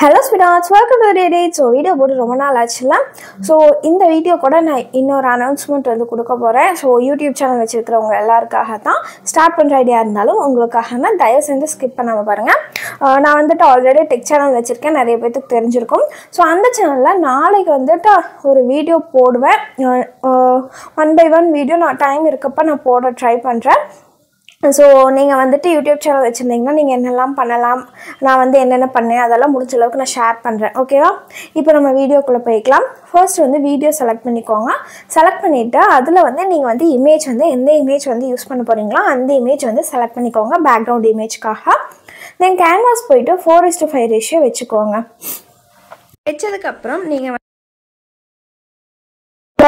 Hello ஸ்பினாட்ஸ் welcome to today so video ரொம்ப நாள் ஆச்சுல ஸோ இந்த வீடியோ கூட நான் இன்னொரு அனௌன்ஸ்மெண்ட் வந்து கொடுக்க போகிறேன் ஸோ யூடியூப் சேனல் வச்சுருக்கிறவங்க எல்லாருக்காக தான் ஸ்டார்ட் பண்ணுற ஐடியா இருந்தாலும் உங்களுக்காக தான் தயவு செஞ்சு ஸ்கிப் பண்ணாமல் பாருங்கள் நான் வந்துட்டு ஆல்ரெடி டெக் சேனல் வச்சுருக்கேன். நிறைய பேத்துக்கு தெரிஞ்சிருக்கும். ஸோ அந்த சேனலில் நாளைக்கு வந்துட்டு ஒரு வீடியோ போடுவேன். ஒன் பை ஒன் வீடியோ நான் டைம் இருக்கப்போ நான் போட ட்ரை பண்ணுறேன் ஸோ நீங்கள் வந்துட்டு யூடியூப் சேனல் வச்சுருந்தீங்கன்னா நீங்கள் என்னெல்லாம் பண்ணலாம் நான் வந்து என்னென்ன பண்ணேன் அதெல்லாம் முடிஞ்ச அளவுக்கு நான் ஷேர் பண்ணுறேன் ஓகேவா இப்போ நம்ம வீடியோக்குள்ளே போய்க்கலாம். ஃபர்ஸ்ட் வந்து வீடியோ செலக்ட் பண்ணிக்கோங்க. செலக்ட் பண்ணிவிட்டு அதில் வந்து நீங்கள் வந்து இமேஜ் வந்து எந்த இமேஜ் வந்து யூஸ் பண்ண போகிறீங்களோ அந்த இமேஜ் வந்து செலக்ட் பண்ணிக்கோங்க பேக்ரவுண்ட் இமேஜ்க்காக தென் கேன்வாஸ் போயிட்டு four is to five ratio வச்சுக்கோங்க. வச்சதுக்கப்புறம் நீங்கள்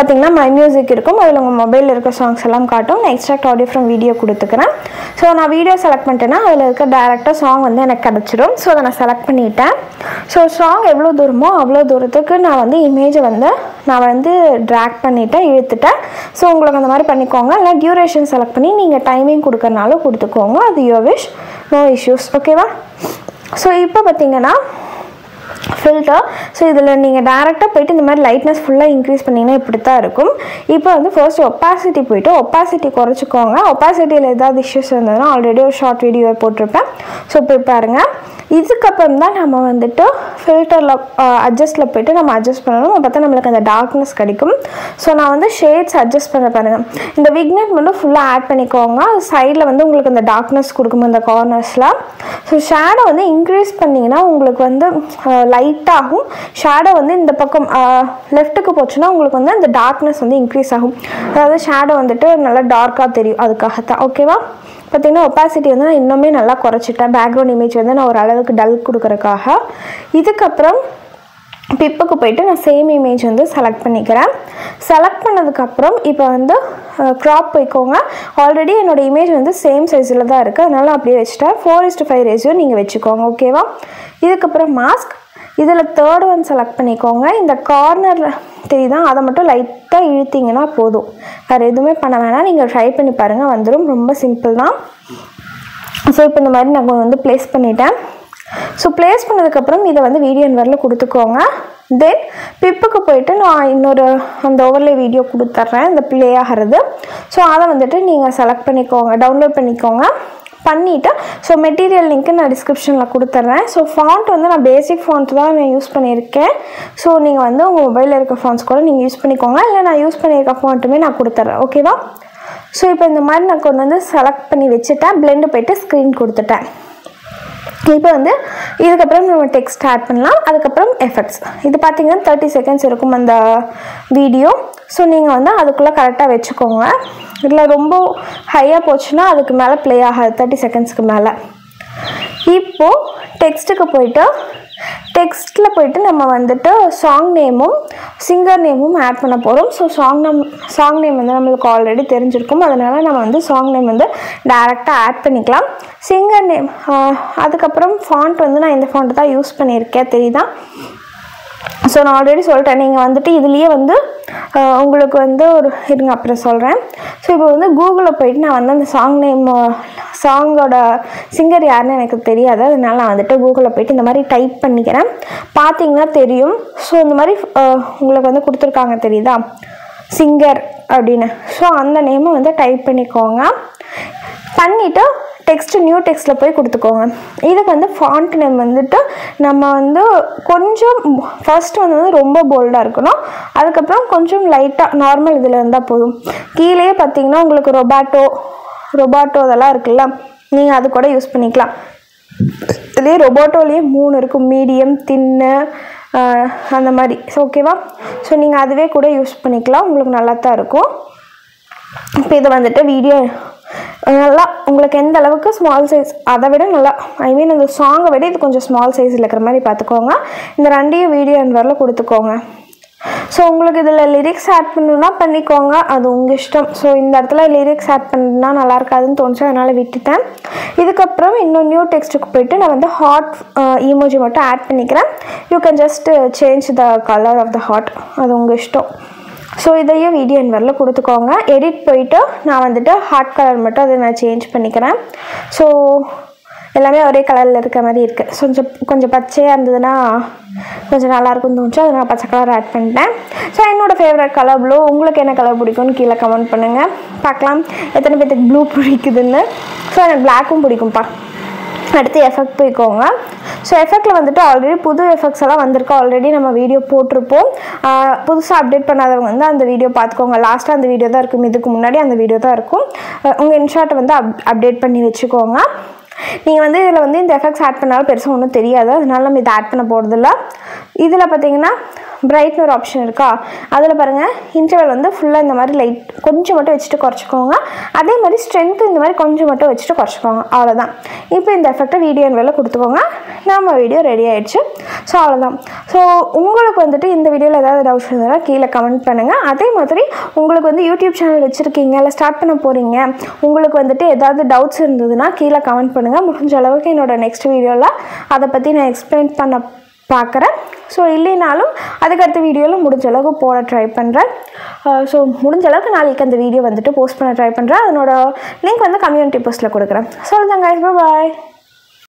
பார்த்தீங்கன்னா மை மியூசிக் இருக்கும். அதில் உங்கள் மொபைலில் இருக்க சாங்ஸ் எல்லாம் காட்டும். நான் எக்ஸ்ட்ராக்ட் ஆடியோ ஃப்ரம் வீடியோ கொடுத்துக்கிறேன். ஸோ நான் வீடியோ செலக்ட் பண்ணிட்டேன்னா அதில் இருக்க டேரெக்டாக சாங் வந்து எனக்கு கிடச்சிடும் ஸோ அதை நான் செலக்ட் பண்ணிட்டேன். ஸோ சாங் எவ்வளோ தூரமோ அவ்வளோ தூரத்துக்கு நான் வந்து இமேஜை வந்து நான் வந்து ட்ராக் பண்ணிவிட்டேன் இழுத்துட்டேன். ஸோ உங்களுக்கு அந்த மாதிரி பண்ணிக்கோங்க. இல்லை டியூரேஷன் செலக்ட் பண்ணி நீங்கள் டைமிங் கொடுக்கறனாலும் கொடுத்துக்கோங்க. அது யோ விஷ் நோ இஷ்யூஸ் ஓகேவா ஸோ இப்போ பார்த்தீங்கன்னா ஃபில்டர் ஸோ இதில் நீங்கள் டேரெக்டாக போயிட்டு இந்த மாதிரி லைட்னஸ் ஃபுல்லாக இன்க்ரீஸ் பண்ணிங்கன்னா இப்படி தான் இருக்கும். இப்போ வந்து ஃபர்ஸ்ட் ஒப்பாசிட்டி போயிட்டு ஒப்பாசிட்டி குறைச்சிக்கோங்க. ஒப்பாசிட்டியில் ஏதாவது இஷ்யூஸ் இருந்ததுன்னா ஆல்ரெடி ஒரு ஷார்ட் வீடியோ போட்டிருப்பேன். ஸோ போய் பாருங்கள் இதுக்கப்புறம் தான் நம்ம வந்துட்டு ஃபில்டரில் அட்ஜஸ்ட்டில் போயிட்டு நம்ம அட்ஜஸ்ட் பண்ணணும். அப்போ தான் நம்மளுக்கு அந்த டார்க்னஸ் கிடைக்கும். ஸோ நான் வந்து ஷேட்ஸ் அட்ஜஸ்ட் பண்ண பாருங்கள் இந்த விக்னெட் மட்டும் ஃபுல்லாக ஆட் பண்ணிக்கோங்க. சைடில் வந்து உங்களுக்கு அந்த டார்க்னஸ் கொடுக்கும் அந்த கார்னர்ஸில் ஸோ ஷேடோ வந்து இன்க்ரீஸ் பண்ணிங்கன்னா உங்களுக்கு வந்து லைட்டாகும் ஷேடோ வந்து இந்த பக்கம் லெஃப்ட்டுக்கு போச்சுன்னா உங்களுக்கு வந்து அந்த டார்க்னஸ் வந்து இன்க்ரீஸ் ஆகும். அதாவது ஷேடோ வந்துட்டு நல்லா டார்க்காக தெரியும். அதுக்காகத்தான். ஓகேவா பார்த்தீங்கன்னா ஒப்பாசிட்டி வந்து நான் இன்னுமே நல்லா குறைச்சிட்டேன். பேக்ரவுண்ட் இமேஜ் வந்து நான் ஒரு அளவுக்கு டல் கொடுக்குறக்காக இதுக்கப்புறம் பிப்புக்கு போயிட்டு நான் சேம் இமேஜ் வந்து செலக்ட் பண்ணிக்கிறேன். செலக்ட் பண்ணதுக்கப்புறம் இப்போ வந்து க்ராப் போய்க்கோங்க. ஆல்ரெடி என்னோடய இமேஜ் வந்து சேம் சைஸில் தான் இருக்குது அதனால் அப்படியே வச்சுட்டேன். ஃபோர் இஸ்ட் ஃபைவ் ரேஸியும் நீங்கள் வச்சுக்கோங்க ஓகேவா இதுக்கப்புறம் மாஸ்க் இதில் தேர்ட் ஒன் செலக்ட் பண்ணிக்கோங்க. இந்த கார்னரில் தெரியுதா? அதை மட்டும் லைட்டாக இழுத்திங்கன்னா போதும். வேறு எதுவுமே பண்ண வேணாம். நீங்கள் ட்ரை பண்ணி பாருங்கள் வந்துடும் ரொம்ப சிம்பிள் தான். ஸோ இப்போ இந்த மாதிரி நான் வந்து ப்ளேஸ் பண்ணிட்டேன். ஸோ ப்ளேஸ் பண்ணதுக்கப்புறம் இதை வந்து வீடியோ வரல கொடுத்துக்கோங்க. தென் பிப்புக்கு போயிட்டு நான் இன்னொரு அந்த ஓவர்லே வீடியோ கொடுத்துட்றேன். இந்த ப்ளே ஆகிறது. ஸோ அதை வந்துட்டு நீங்கள் செலக்ட் பண்ணிக்கோங்க. டவுன்லோட் பண்ணிக்கோங்க. பண்ணிவிட்டு ஸோ மெட்டீரியல் லிங்க்கு நான் டிஸ்கிரிப்ஷனில் கொடுத்துட்றேன் ஸோ ஃபாண்ட் வந்து நான் பேசிக் ஃபாண்ட் தான் நான் யூஸ் பண்ணியிருக்கேன். ஸோ நீங்கள் வந்து உங்கள் மொபைலில் இருக்க ஃபாண்ட்ஸ் கூட நீங்கள் யூஸ் பண்ணிக்கோங்க. இல்லை நான் யூஸ் பண்ணியிருக்க ஃபாண்ட்டுமே நான் கொடுத்துட்றேன் ஓகேவா ஸோ இப்போ இந்த மாதிரி நான் கொண்டு வந்து செலக்ட் பண்ணி வச்சுட்டேன். பிளெண்டு போயிட்டு ஸ்க்ரீன் கொடுத்துட்டேன். இப்போ வந்து இதுக்கப்புறம் நம்ம டெக்ஸ்ட் ஆட் பண்ணலாம். அதுக்கப்புறம் எஃபெக்ட்ஸ் இது பார்த்திங்கன்னா தேர்ட்டி செகண்ட்ஸ் இருக்கும் அந்த வீடியோ ஸோ நீங்கள் வந்து அதுக்குள்ளே கரெக்டாக வச்சுக்கோங்க. இதில் ரொம்ப ஹையாக போச்சுன்னா அதுக்கு மேலே ப்ளே ஆகாது தேர்ட்டி செகண்ட்ஸ்க்கு மேலே. இப்போது டெக்ஸ்ட்டுக்கு போயிட்டு டெக்ஸ்ட்டில் போயிட்டு நம்ம வந்துட்டு சாங் நேமும் சிங்கர் நேமும் ஆட் பண்ண போகிறோம் ஸோ சாங் நம் சாங் நேம் வந்து நம்மளுக்கு ஆல்ரெடி தெரிஞ்சிருக்கும். அதனால் நம்ம வந்து சாங் நேம் வந்து டேரெக்டாக ஆட் பண்ணிக்கலாம். சிங்கர் நேம் அதுக்கப்புறம் ஃபாண்ட் வந்து நான் இந்த ஃபாண்ட்டு தான் யூஸ் பண்ணியிருக்கேன். தெரியுதா? ஸோ நான் ஆல்ரெடி சொல்லிட்டேன். நீங்கள் வந்துட்டு இதுலேயே வந்து உங்களுக்கு வந்து ஒரு இருங்க அப்புறம் சொல்கிறேன் ஸோ இப்போ வந்து கூகுளில் போயிட்டு நான் வந்து அந்த சாங் நேம் சாங்கோட சிங்கர் யாருன்னு எனக்கு தெரியாது. அதனால நான் வந்துட்டு கூகுளில் போயிட்டு இந்த மாதிரி டைப் பண்ணிக்கிறேன். பார்த்தீங்கன்னா தெரியும். ஸோ இந்த மாதிரி உங்களுக்கு வந்து கொடுத்துருக்காங்க தெரியுதா? சிங்கர் அப்படின்னு. ஸோ அந்த நேமை வந்து டைப் பண்ணிக்கோங்க. பண்ணிவிட்டு டெக்ஸ்ட் நியூ டெக்ஸ்ட்டில் போய் கொடுத்துக்கோங்க. இதுக்கு வந்து ஃபாண்ட் நேம் வந்துட்டு நம்ம வந்து கொஞ்சம் ஃபர்ஸ்ட் வந்து ரொம்ப போல்டாக இருக்கணும். அதுக்கப்புறம் கொஞ்சம் லைட்டாக நார்மல் இதில் இருந்தால் போதும். கீழேயே பார்த்தீங்கன்னா உங்களுக்கு ரொபாட்டோ ரொபாட்டோ அதெல்லாம் இருக்குல்ல நீங்கள் அது கூட யூஸ் பண்ணிக்கலாம். இதுலேயே ரொபாட்டோலேயே மூணு இருக்கும். மீடியம் தின்னு அந்த மாதிரி. ஸோ ஓகேவா ஸோ நீங்கள் அதுவே கூட யூஸ் பண்ணிக்கலாம். உங்களுக்கு நல்லா தான் இருக்கும். இப்போ இதை வந்துட்டு வீடியோ நல்லா உங்களுக்கு எந்த அளவுக்கு ஸ்மால் சைஸ் அதை விட நல்லா ஐ மீன் அந்த சாங்கை விட இது கொஞ்சம் ஸ்மால் சைஸில் இருக்கிற மாதிரி பார்த்துக்கோங்க. இந்த ரெண்டையும் வீடியோ என் வரல கொடுத்துக்கோங்க. ஸோ உங்களுக்கு இதில் லிரிக்ஸ் ஆட் பண்ணணுன்னா பண்ணிக்கோங்க. அது உங்கள் இஷ்டம். ஸோ இந்த இடத்துல லிரிக்ஸ் ஆட் பண்ணா நல்லா இருக்காதுன்னு தோணுச்சு. அதனால் விட்டுட்டேன். இதுக்கப்புறம் இன்னும் நியூ டெக்ஸ்ட்டுக்கு போயிட்டு நான் வந்து ஹாட் இமோஜி மட்டும் ஆட் பண்ணிக்கிறேன். You can just change the colour of the heart அது உங்கள் இஷ்டம். ஸோ இதையும் வீடியோ வரல கொடுத்துக்கோங்க. எடிட் போயிட்டு நான் வந்துட்டு ஹாட் கலர் மட்டும் அதை நான் சேஞ்ச் பண்ணிக்கிறேன். ஸோ எல்லாமே ஒரே கலரில் இருக்க மாதிரி இருக்குது கொஞ்சம் கொஞ்சம் பச்சையாக இருந்ததுன்னா கொஞ்சம் நல்லாயிருக்கும்னு தோணுச்சு. அதை நான் பச்சை கலர் ஆட் பண்ணிட்டேன். ஸோ என்னோடய ஃபேவரட் கலர் ப்ளூ உங்களுக்கு என்ன கலர் பிடிக்கும்னு கீழே கமெண்ட் பண்ணுங்கள் பார்க்கலாம். எத்தனை பேர்த்துக்கு ப்ளூ பிடிக்குதுன்னு. ஸோ எனக்கு பிளாக்கும் பிடிக்கும்ப்பா. அடுத்து எஃபெக்ட் போய்க்கோங்க. ஸோ எஃபெக்டில் வந்துட்டு ஆல்ரெடி புது எஃபெக்ட்ஸ் எல்லாம் வந்திருக்கு. ஆல்ரெடி நம்ம வீடியோ போட்டிருப்போம். புதுசாக அப்டேட் பண்ணாதவங்க வந்து அந்த வீடியோ பார்த்துக்கோங்க. லாஸ்ட்டாக அந்த வீடியோ தான் இருக்கும். இதுக்கு முன்னாடி அந்த வீடியோ தான் இருக்கும். உங்கள் இன்ஷாட்டை வந்து அப் அப்டேட் பண்ணி வச்சுக்கோங்க. நீங்கள் வந்து இதில் வந்து இந்த எஃபெக்ட்ஸ் ஆட் பண்ணாலும் பெருசாக ஒன்றும் தெரியாது. அதனால நம்ம இதை ஆட் பண்ண போகிறதில்ல இதில் பார்த்தீங்கன்னா பிரைட்னு ஒரு ஆப்ஷன் இருக்கா? அதில் பாருங்கள் இன்டர்வல் வந்து ஃபுல்லாக இந்த மாதிரி லைட் கொஞ்சம் மட்டும் வச்சுட்டு குறைச்சிக்கோங்க. அதே மாதிரி ஸ்ட்ரென்த்து இந்த மாதிரி கொஞ்சம் மட்டும் வச்சுட்டு குறைச்சிக்கோங்க. அவ்வளோதான் இப்போ இந்த எஃபெக்டை வீடியோ வேலை கொடுத்துக்கோங்க. நம்ம வீடியோ ரெடி ஆகிடுச்சு ஸோ அவ்வளோதான் ஸோ உங்களுக்கு வந்துட்டு இந்த வீடியோவில் ஏதாவது டவுட்ஸ் இருந்தாலும் கீழே கமெண்ட் பண்ணுங்கள் அதே மாதிரி உங்களுக்கு வந்து யூடியூப் சேனல் வச்சுருக்கீங்க இல்லை ஸ்டார்ட் பண்ண போகிறீங்க உங்களுக்கு வந்துட்டு ஏதாவது டவுட்ஸ் இருந்ததுன்னா கீழே கமெண்ட் பண்ணுங்கள் முடிஞ்ச அளவுக்கு என்னோடய நெக்ஸ்ட் வீடியோவில் அதை பற்றி நான் எக்ஸ்பிளைன் பண்ண பார்க்குறேன். ஸோ இல்லைனாலும் அதுக்கடுத்த வீடியோவில் முடிஞ்ச அளவுக்கு போட ட்ரை பண்ணுறேன் ஸோ uh, முடிஞ்ச அளவுக்கு நாளைக்கு அந்த வீடியோ வந்துட்டு போஸ்ட் பண்ண ட்ரை பண்ணுறேன் அதனோட லிங்க் வந்து கம்யூனிட்டி போஸ்ட்டில் கொடுக்குறேன். சொல்லுங்கள் பாய்